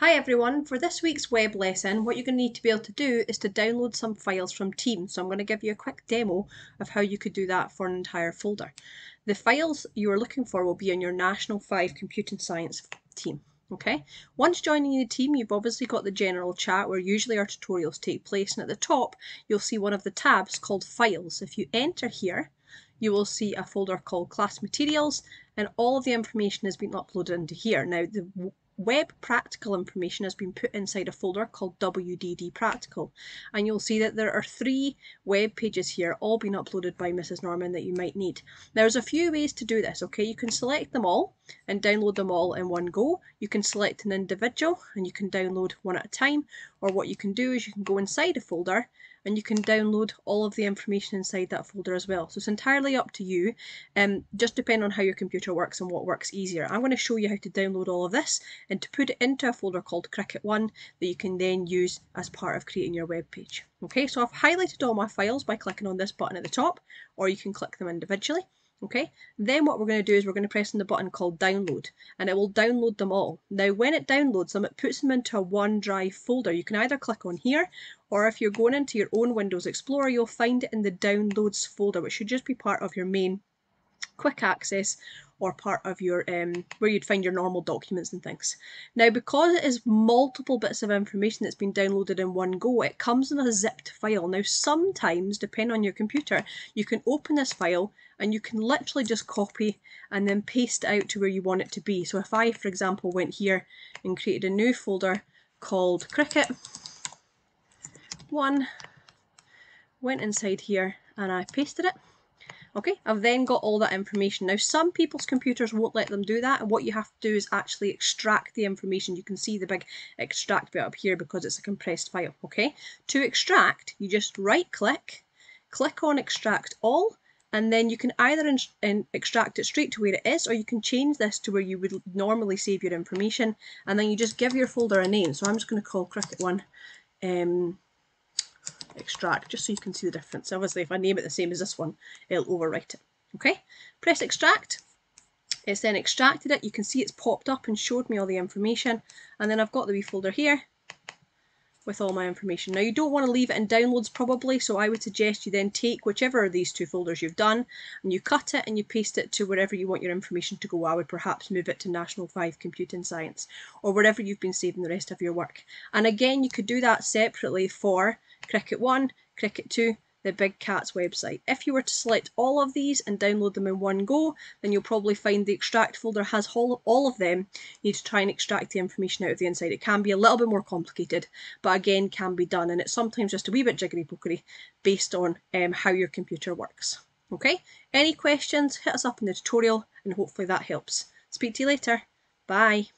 Hi everyone, for this week's web lesson what you're going to need to be able to do is to download some files from Teams. So I'm going to give you a quick demo of how you could do that for an entire folder. The files you are looking for will be in your National 5 Computing Science team. Okay, once joining the team you've obviously got the general chat where usually our tutorials take place and at the top you'll see one of the tabs called files. If you enter here you will see a folder called class materials and all of the information has been uploaded into here. Now the web practical information has been put inside a folder called WDD Practical. And you'll see that there are three web pages here, all being uploaded by Mrs. Norman that you might need. There's a few ways to do this, okay? You can select them all and download them all in one go. You can select an individual and you can download one at a time. Or what you can do is you can go inside a folder and you can download all of the information inside that folder as well. So it's entirely up to you, um, just depending on how your computer works and what works easier. I'm going to show you how to download all of this and to put it into a folder called Cricket1 that you can then use as part of creating your web page. Okay, so I've highlighted all my files by clicking on this button at the top, or you can click them individually. Okay, then what we're going to do is we're going to press on the button called download and it will download them all. Now when it downloads them, it puts them into a OneDrive folder. You can either click on here or if you're going into your own Windows Explorer, you'll find it in the downloads folder, which should just be part of your main quick access or part of your um, where you'd find your normal documents and things. Now because it is multiple bits of information that's been downloaded in one go, it comes in a zipped file. Now sometimes, depending on your computer, you can open this file and you can literally just copy and then paste it out to where you want it to be. So if I, for example, went here and created a new folder called Cricket one, went inside here and I pasted it, Okay, I've then got all that information. Now, some people's computers won't let them do that, and what you have to do is actually extract the information. You can see the big extract bit up here because it's a compressed file, okay? To extract, you just right-click, click on Extract All, and then you can either extract it straight to where it is, or you can change this to where you would normally save your information, and then you just give your folder a name. So I'm just going to call Cricket 1 um, extract, just so you can see the difference. Obviously, if I name it the same as this one, it'll overwrite it. Okay, press extract. It's then extracted it. You can see it's popped up and showed me all the information. And then I've got the wee folder here with all my information. Now you don't want to leave it in downloads probably, so I would suggest you then take whichever of these two folders you've done and you cut it and you paste it to wherever you want your information to go. I would perhaps move it to National 5 Computing Science or wherever you've been saving the rest of your work. And again, you could do that separately for Cricket 1, Cricket 2, the Big Cats website. If you were to select all of these and download them in one go, then you'll probably find the extract folder has all, of them. You need to try and extract the information out of the inside. It can be a little bit more complicated, but again can be done and it's sometimes just a wee bit jiggery pokery based on um, how your computer works. Okay, any questions, hit us up in the tutorial and hopefully that helps. Speak to you later. Bye.